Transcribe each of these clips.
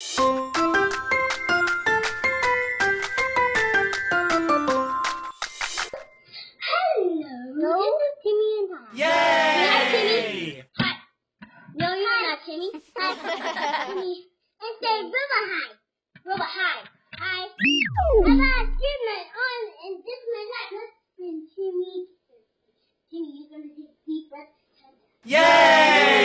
Hello, this Timmy and Tom. Yay! Hi, Timmy. Hi. No, you're not Timmy. Hi, Timmy. And say Bubba hi. Bubba hi. Hi. Bubba, give my arm and this my leg. Listen, Timmy. Timmy, you're gonna take deep breaths. Yay!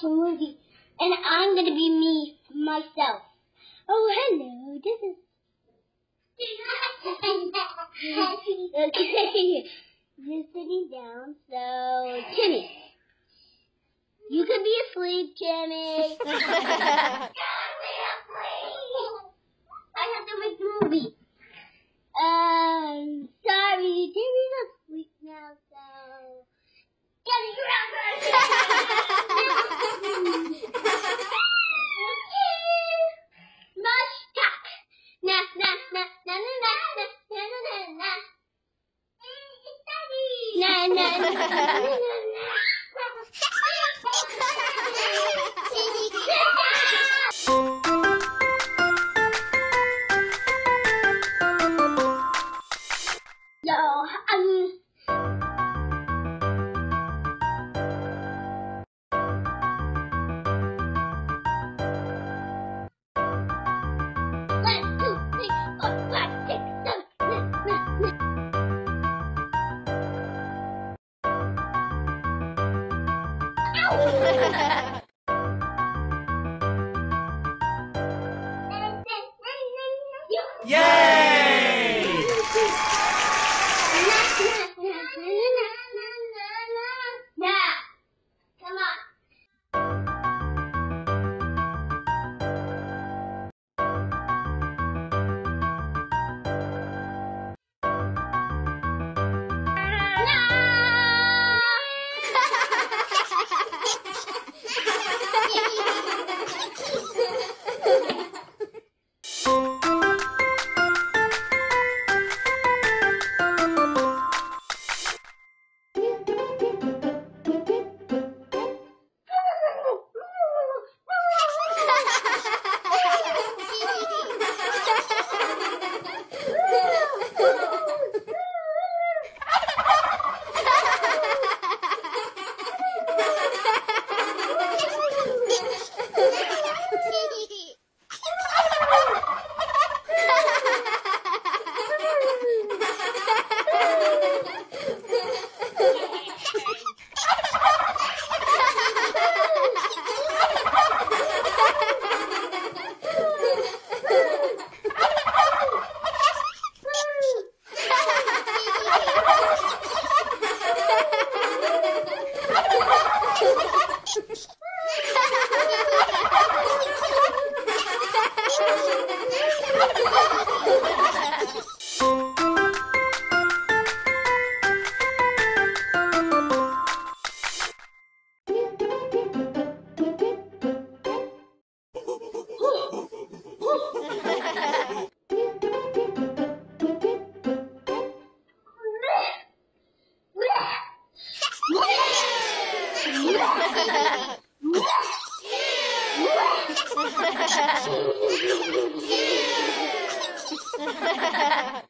Have to watch the movie, and I'm gonna be me myself. Oh, hello. This is. okay. You're sitting down, so Timmy. You could be asleep, Jimmy. I have to make the movie. 야, 안. 耶！Cute.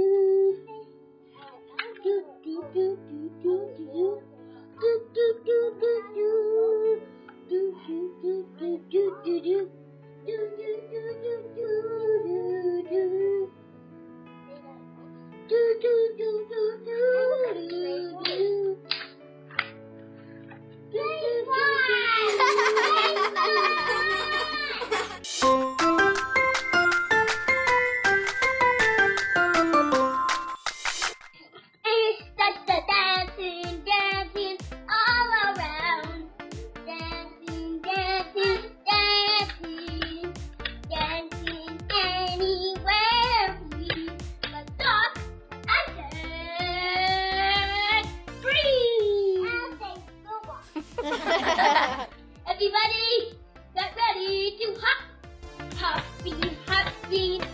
ready, get ready to hop, hop, be happy.